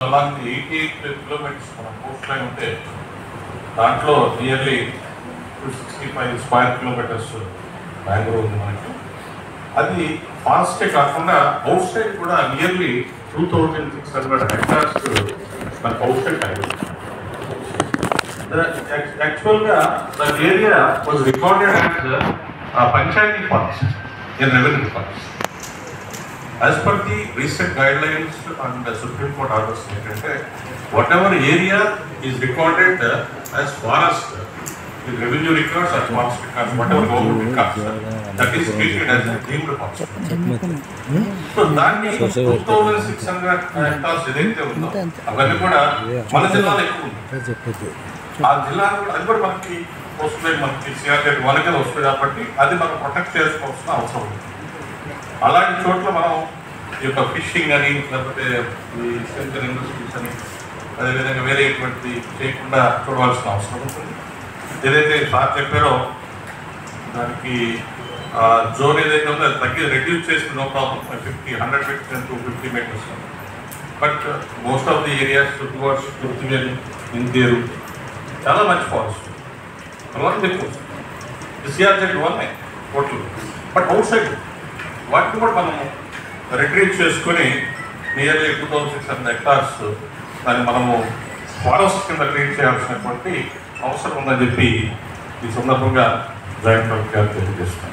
మనకి eighty eight kilometres మన coast line ఉంటే దాంట్లో nearly two sixty five square kilometres Bengaluru ఉంది మనకి. అది ఫాస్టే కాకుండా అవుట్ సైడ్ కూడా nearly two thousand six hundred hectares మనకు అవుట్ సైడ్ అయ్యింది యాక్చువల్గా దాని area was recorded as panchayat forest in revenue forest as per the recent guidelines and supreme court orders ఏంటంటే whatever area is recorded as forest ఈ revenue records or forest records what ever government records that is treated as deemed forest so దాన్ని two thousand six hundred hectares ఏదైతే ఉందో అవన్నీ కూడా మన జిల్లాలో ఎక్కువ ఉంది ఆ జిల్లా కూడా అది కూడా మనకి వస్తుంది మనకి సిఆర్జెడ్ వాళ్ళకే వస్తుంది కాబట్టి అది మనం ప్రొటెక్ట్ చేసుకోవాల్సిన అవసరం ఉంది. అలాంటి చోట్ల మనం ఈ యొక్క ఫిషింగ్ అని లేకపోతే ఈ సెంటర్ ఇండస్ట్రీస్ అని అదేవిధంగా వేరే ఎటువంటి చేయకుండా చూడవలసిన అవసరం ఉంటుంది. ఏదైతే సార్ చెప్పారో దానికి జోన్ ఏదైతే ఉందో అది తగ్గి రెడ్యూస్ చేసి no problem fifty hundred fifty two fifty metres but most of the areas towards Prithvi ఇంతేరు చాలా మంచి ఫారెస్ట్ అలాగే ఎక్కువ CRZ one total but outside వాటిని కూడా మనం రిట్రీవ్ చేసుకొని nearly two thousand six hundred hectares దాన్ని మనము ఫారెస్ట్ కింద ట్రీట్ చేయాల్సినటువంటి అవసరం ఉందని చెప్పి ఈ సందర్భంగా జాయింట్ కలెక్టర్ గారు తెలియజేస్తున్నాను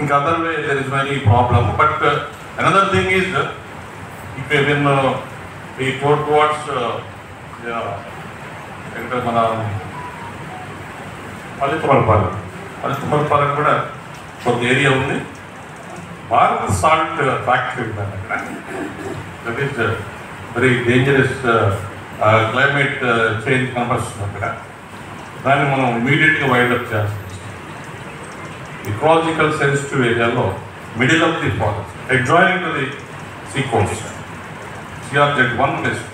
ఇంకా other way there is many problem but another thing is if win ఈ ఫోర్ టువర్డ్స్ ఏంటంటే మన పల్లెతుమలపాలెం పల్లెతుమలపాలెం కూడా కొంత ఏరియా ఉంది. భారత్ సాల్ట్ ఫ్యాక్టరీ ఉందండి అక్కడ. That is very dangerous climate change కనపరుస్తుంది అక్కడ. దాన్ని మనం ఇమీడియట్గా వైడప్ చేయాల్సి ఇకలాజికల్ సెన్సిటివ్ ఏరియాలో middle of the forest adjoining to the sea coast CRZ one place